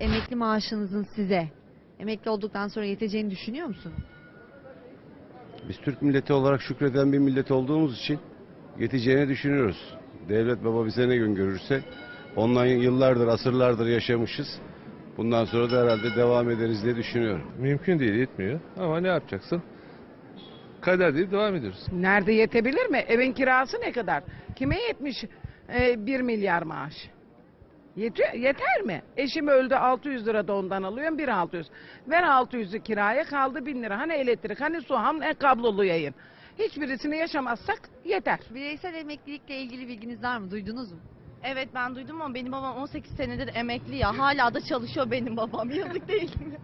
emekli maaşınızın size emekli olduktan sonra yeteceğini düşünüyor musunuz? Biz Türk milleti olarak şükreden bir millet olduğumuz için yeteceğini düşünüyoruz. Devlet baba bize ne gün görürse ondan yıllardır, asırlardır yaşamışız. Bundan sonra da herhalde devam ederiz diye düşünüyorum. Mümkün değil yetmiyor ama ne yapacaksın? Kader deyip devam ediyoruz. Nerede yetebilir mi? Evin kirası ne kadar? Kime yetmiş e, 1 milyar maaş? Yetiyor, yeter mi? Eşim öldü 600 lira da ondan alıyorum 1600. Ver 600'ü kiraya kaldı 1000 lira. Hani elektrik hani su hani kablolu yayın. Hiçbirisini yaşamazsak yeter. Bireysel emeklilikle ilgili bilginiz var mı? Duydunuz mu? Evet ben duydum ama benim babam 18 senedir emekli ya. Hala da çalışıyor benim babam. Yazık değil mi?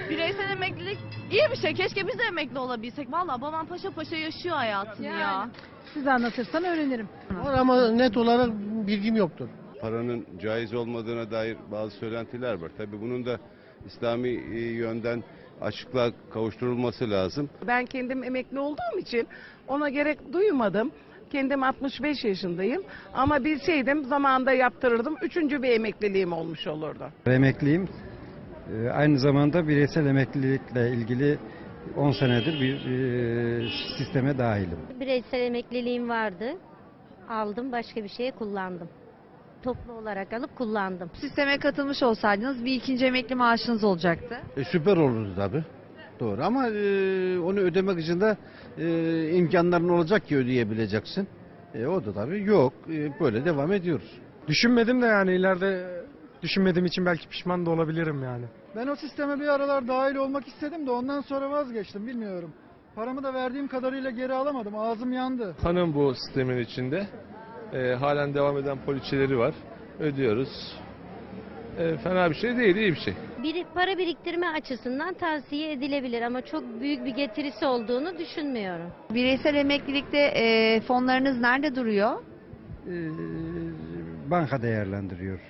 Bireysel emeklilik iyi bir şey. Keşke biz de emekli olabilsek. Vallahi babam paşa paşa yaşıyor hayatını ya. Siz anlatırsan öğrenirim. Var ama net olarak bilgim yoktur. Paranın caiz olmadığına dair bazı söylentiler var. Tabii bunun da İslami e, yönden açıklığa kavuşturulması lazım. Ben kendim emekli olduğum için ona gerek duymadım. Kendim 65 yaşındayım ama bilseydim zamanında yaptırırdım. Üçüncü bir emekliliğim olmuş olurdu. Emekliyim. Ee, Aynı zamanda bireysel emeklilikle ilgili 10 senedir bir e, sisteme dahilim. Bireysel emekliliğim vardı. Aldım başka bir şeye kullandım. Toplu olarak alıp kullandım. Sisteme katılmış olsaydınız bir ikinci emekli maaşınız olacaktı. E, süper olurdu tabii. Doğru ama e, onu ödemek için de e, imkanların olacak ki ödeyebileceksin. E, o da tabii yok. E, böyle devam ediyoruz. Düşünmedim de yani ileride düşünmediğim için belki pişman da olabilirim yani. Ben o sisteme bir aralar dahil olmak istedim de ondan sonra vazgeçtim bilmiyorum. Paramı da verdiğim kadarıyla geri alamadım. Ağzım yandı. Hanım bu sistemin içinde. Ee, halen devam eden poliçeleri var. Ödüyoruz. Ee, fena bir şey değil, iyi bir şey. Bir, para biriktirme açısından tavsiye edilebilir ama çok büyük bir getirisi olduğunu düşünmüyorum. Bireysel emeklilikte e, fonlarınız nerede duruyor? Ee, Banka değerlendiriyor.